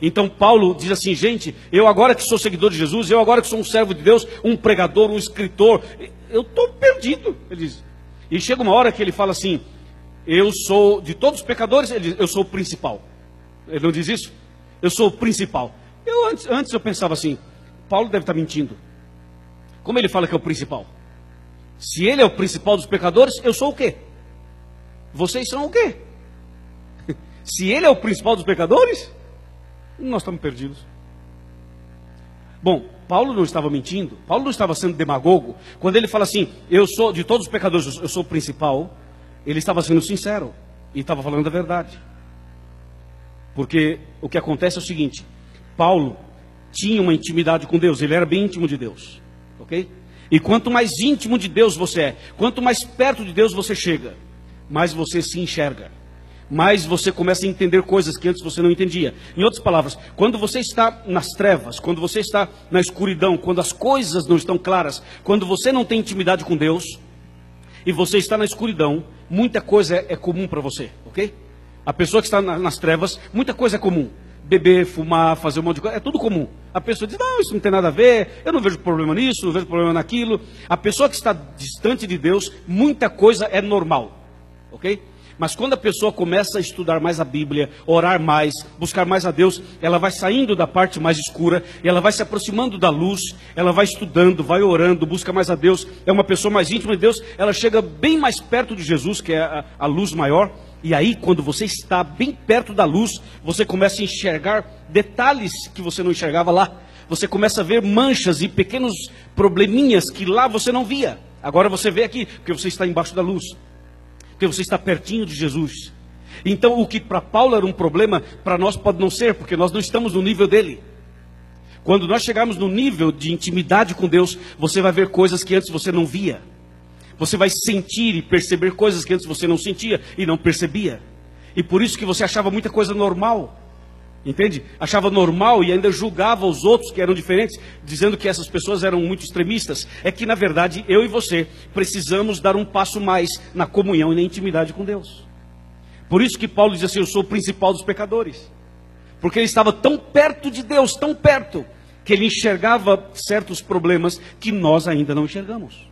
Então Paulo diz assim, gente, eu agora que sou seguidor de Jesus, eu agora que sou um servo de Deus, um pregador, um escritor, eu estou perdido. Ele diz. E chega uma hora que ele fala assim, eu sou de todos os pecadores, ele diz, eu sou o principal. Ele não diz isso? Eu sou o principal. Eu antes, antes eu pensava assim, Paulo deve estar mentindo. Como ele fala que é o principal? Se ele é o principal dos pecadores, eu sou o quê? Vocês são o quê? Se ele é o principal dos pecadores, nós estamos perdidos. Bom, Paulo não estava mentindo, Paulo não estava sendo demagogo. Quando ele fala assim, eu sou de todos os pecadores, eu sou o principal, ele estava sendo sincero e estava falando a verdade. Porque o que acontece é o seguinte: Paulo tinha uma intimidade com Deus, ele era bem íntimo de Deus, ok? E quanto mais íntimo de Deus você é, quanto mais perto de Deus você chega, mais você se enxerga mais você começa a entender coisas que antes você não entendia. Em outras palavras, quando você está nas trevas, quando você está na escuridão, quando as coisas não estão claras, quando você não tem intimidade com Deus e você está na escuridão, muita coisa é, é comum para você, ok? A pessoa que está na, nas trevas, muita coisa é comum. Beber, fumar, fazer um monte de coisa, é tudo comum. A pessoa diz, não, isso não tem nada a ver, eu não vejo problema nisso, não vejo problema naquilo. A pessoa que está distante de Deus, muita coisa é normal, ok? Mas quando a pessoa começa a estudar mais a Bíblia, orar mais, buscar mais a Deus, ela vai saindo da parte mais escura, e ela vai se aproximando da luz, ela vai estudando, vai orando, busca mais a Deus, é uma pessoa mais íntima de Deus, ela chega bem mais perto de Jesus, que é a, a luz maior, e aí, quando você está bem perto da luz, você começa a enxergar detalhes que você não enxergava lá. Você começa a ver manchas e pequenos probleminhas que lá você não via. Agora você vê aqui, porque você está embaixo da luz porque você está pertinho de Jesus. Então, o que para Paulo era um problema, para nós pode não ser, porque nós não estamos no nível dele. Quando nós chegarmos no nível de intimidade com Deus, você vai ver coisas que antes você não via. Você vai sentir e perceber coisas que antes você não sentia e não percebia. E por isso que você achava muita coisa normal. Entende? Achava normal e ainda julgava os outros que eram diferentes, dizendo que essas pessoas eram muito extremistas. É que, na verdade, eu e você precisamos dar um passo mais na comunhão e na intimidade com Deus. Por isso que Paulo diz assim: Eu sou o principal dos pecadores. Porque ele estava tão perto de Deus, tão perto, que ele enxergava certos problemas que nós ainda não enxergamos.